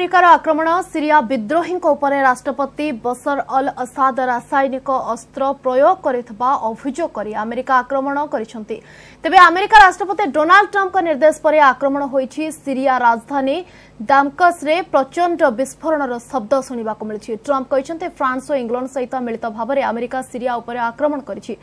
ଆମେରିକାର ଆକ୍ରମଣ ସିରିଆ ବିଦ୍ରୋହୀଙ୍କ ଉପରେ ରାଷ୍ଟ୍ରପତି ବସର ଅଲ୍ ଅସାଦ ରାସାୟନିକ ଅସ୍ତ୍ର ପ୍ରୟୋଗ କରିଥିବା ଅଭିଯୋଗ କରି ଆମେରିକା ଆକ୍ରମଣ କରିଛନ୍ତି ତେବେ ଆମେରିକା ରାଷ୍ଟ୍ରପତି ଡୋନାଲ୍ଡ ଟ୍ରମ୍ପଙ୍କ ନିର୍ଦ୍ଦେଶ ପରେ ଆକ୍ରମଣ ହୋଇଛି ସିରିଆ ରାଜଧାନୀ ଡାମକସ୍ରେ ପ୍ରଚଣ୍ଡ ବିସ୍ଫୋରଣର ଶବ୍ଦ ଶୁଣିବାକୁ ମିଳିଛି ଟ୍ରମ୍ପ କହିଛନ୍ତି ଫ୍ରାନ୍ସ ଓ ଇଂଲଣ୍ଡ ସହିତ ମିଳିତ ଭାବରେ ଆମେରିକା ସିରିଆ ଉପରେ ଆକ୍ରମଣ କରିଛି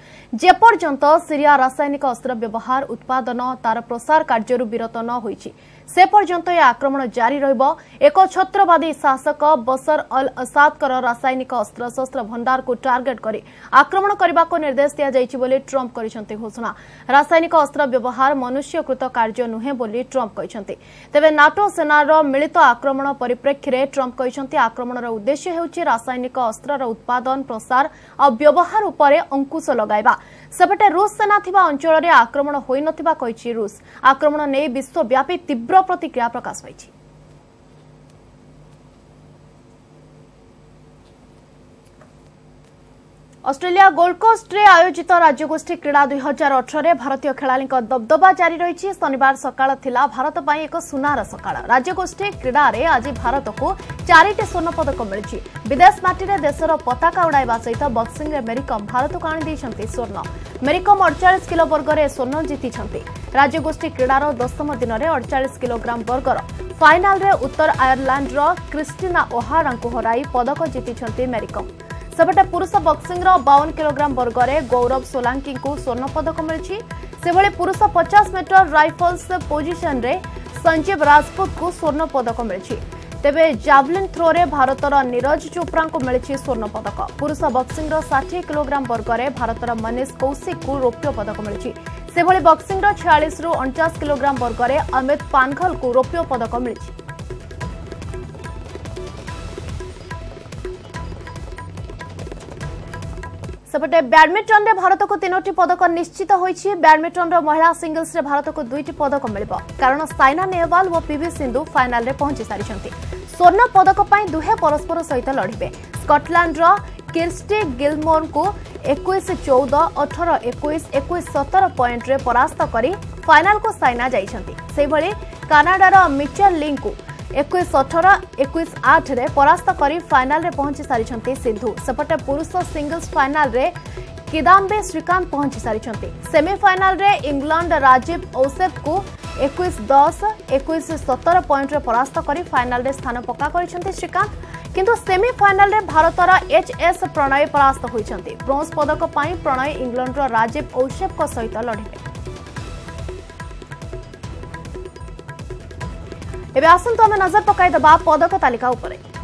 ଯେପର୍ଯ୍ୟନ୍ତ ସିରିଆ ରାସାୟନିକ ଅସ୍ତ୍ର ବ୍ୟବହାର ଉତ୍ପାଦନ ତାର ପ୍ରସାର କାର୍ଯ୍ୟରୁ ବିରତ ନ ହୋଇଛି ସେ ପର୍ଯ୍ୟନ୍ତ ଏ ଆକ୍ରମଣ ଜାରି ରହିବ ଏକ ଛତ୍ରବାଦୀ ଶାସକ ବସର ଅଲ୍ ଅସାଦଙ୍କର ରାସାୟନିକ ଅସ୍ତ୍ରଶସ୍ତ୍ର ଭଣ୍ଡାରକୁ ଟାର୍ଗେଟ୍ କରି ଆକ୍ରମଣ କରିବାକୁ ନିର୍ଦ୍ଦେଶ ଦିଆଯାଇଛି ବୋଲି ଟ୍ରମ୍ପ କରିଛନ୍ତି ଘୋଷଣା ରାସାୟନିକ ଅସ୍ତ୍ର ବ୍ୟବହାର ମନୁଷ୍ୟକୃତ କାର୍ଯ୍ୟ ନୁହେଁ ବୋଲି ଟ୍ରମ୍ପ କହିଛନ୍ତି ତେବେ ନାଟୋ ସେନାର ମିଳିତ ଆକ୍ରମଣ ପରିପ୍ରେକ୍ଷୀରେ ଟ୍ରମ୍ପ କହିଛନ୍ତି ଆକ୍ରମଣର ଉଦ୍ଦେଶ୍ୟ ହେଉଛି ରାସାୟନିକ ଅସ୍ତ୍ରର ଉତ୍ପାଦନ ପ୍ରସାର ଆଉ ବ୍ୟବହାର ଉପରେ ଅଙ୍କୁଶ ଲଗାଇବା ସେପଟେ ରୁଷ ସେନା ଥିବା ଅଞ୍ଚଳରେ ଆକ୍ରମଣ ହୋଇନଥିବା କହିଛି ରୁଷ ଆକ୍ରମଣ ନେଇ ବିଶ୍ୱବ୍ୟାପୀ ତୀବ୍ର ପ୍ରତିକ୍ରିୟା ପ୍ରକାଶ ପାଇଛି অস্ট্রেলিয়া গোল্ডকোষ্টে আয়োজিত রাজ্যগোষ্ঠী ক্রীড়া দুই হাজার অঠরে ভারতীয় খেলাড়ি দবদবা জারি রয়েছে শনিবার সকাল লা ভারত এক সুনার সকাল রাজ্যগোষ্ঠী ক্রীড়ায় আজ ভারত চারিটি স্বর্ণ পদক মিছে বিদেশ মাটি দেশের পতাকা উড়াইবা সহ বক্সিং মেরিকম ভারতক দিয়েছেন স্বর্ণ মেরিকম অড়চাশ কিলো বর্গের স্বর্ণ জিতিছেন রাজ্যগোষ্ঠী ক্রীড়ার দশম দিনের অড়চাশ কিলোগ্রাম বর্গর ফাইনালে উত্তর আয়ারল্যান্ডর ক্রিষ্টিনা ওহারা হরাই পদক জিতিছেন মেরিকম ସେପଟେ ପୁରୁଷ ବକ୍ସିଂର ବାଉନ କିଲୋଗ୍ରାମ ବର୍ଗରେ ଗୌରବ ସୋଲାଙ୍କିଙ୍କୁ ସ୍ୱର୍ଣ୍ଣପଦକ ମିଳିଛି ସେଭଳି ପୁରୁଷ ପଚାଶ ମିଟର ରାଇଫଲ୍ସ ପୋଜିସନରେ ସଞ୍ଜୀବ ରାଜପୁତଙ୍କୁ ସ୍ୱର୍ଣ୍ଣ ପଦକ ମିଳିଛି ତେବେ ଜାଭଲିନ୍ ଥ୍ରୋରେ ଭାରତର ନିରଜ ଚୋପ୍ରାଙ୍କୁ ମିଳିଛି ସ୍ୱର୍ଣ୍ଣ ପଦକ ପୁରୁଷ ବକ୍ସିଂର ଷାଠିଏ କିଲୋଗ୍ରାମ ବର୍ଗରେ ଭାରତର ମନୀଷ କୌଶିକଙ୍କୁ ରୌପ୍ୟ ପଦକ ମିଳିଛି ସେଭଳି ବକ୍ସିଂର ଛୟାଳିଶରୁ ଅଣଚାଶ କିଲୋଗ୍ରାମ ବର୍ଗରେ ଅମିତ ପାନଘଲଙ୍କୁ ରୌପ୍ୟ ପଦକ ମିଳିଛି ସେପଟେ ବ୍ୟାଡମିଣ୍ଟନରେ ଭାରତକୁ ତିନୋଟି ପଦକ ନିଶ୍ଚିତ ହୋଇଛି ବ୍ୟାଡମିଣ୍ଟନର ମହିଳା ସିଙ୍ଗଲ୍ସରେ ଭାରତକୁ ଦୁଇଟି ପଦକ ମିଳିବ କାରଣ ସାଇନା ନେହୱାଲ ଓ ପିଭି ସିନ୍ଧୁ ଫାଇନାଲରେ ପହଞ୍ଚି ସାରିଛନ୍ତି ସ୍ୱର୍ଣ୍ଣ ପଦକ ପାଇଁ ଦୁହେଁ ପରସ୍ପର ସହିତ ଲଢ଼ିବେ ସ୍କଟଲାଣ୍ଡର କିର୍ଷ୍ଟି ଗିଲ୍ମୋରଙ୍କୁ ଏକୋଇଶ ଚଉଦ ଅଠର ଏକୋଇଶ ଏକୋଇଶ ସତର ପଏଣ୍ଟରେ ପରାସ୍ତ କରି ଫାଇନାଲକୁ ସାଇନା ଯାଇଛନ୍ତି ସେହିଭଳି କାନାଡାର ମିଚେଲ ଲିଙ୍କୁ ଏକୋଇଶ ଅଠର ଏକୋଇଶ ଆଠରେ ପରାସ୍ତ କରି ଫାଇନାଲରେ ପହଞ୍ଚି ସାରିଛନ୍ତି ସିନ୍ଧୁ ସେପଟେ ପୁରୁଷ ସିଙ୍ଗଲ୍ସ ଫାଇନାଲରେ କିଦାମ୍ବେ ଶ୍ରୀକାନ୍ତ ପହଞ୍ଚି ସାରିଛନ୍ତି ସେମିଫାଇନାଲରେ ଇଂଲଣ୍ଡ ରାଜୀବ ଔସେଫଙ୍କୁ ଏକୋଇଶ ଦଶ ଏକୋଇଶ ସତର ପଏଣ୍ଟରେ ପରାସ୍ତ କରି ଫାଇନାଲରେ ସ୍ଥାନ ପକ୍କା କରିଛନ୍ତି ଶ୍ରୀକାନ୍ତ କିନ୍ତୁ ସେମିଫାଇନାଲରେ ଭାରତର ଏଚ୍ ଏସ୍ ପ୍ରଣୟ ପରାସ୍ତ ହୋଇଛନ୍ତି ବ୍ରୋଞ୍ଜ ପଦକ ପାଇଁ ପ୍ରଣୟ ଇଂଲଣ୍ଡର ରାଜୀବ ଔସେଫଙ୍କ ସହିତ ଲଢ଼ିବେ एवं आसतु तो आम नजर पकड़ पदक तालिका उपरूर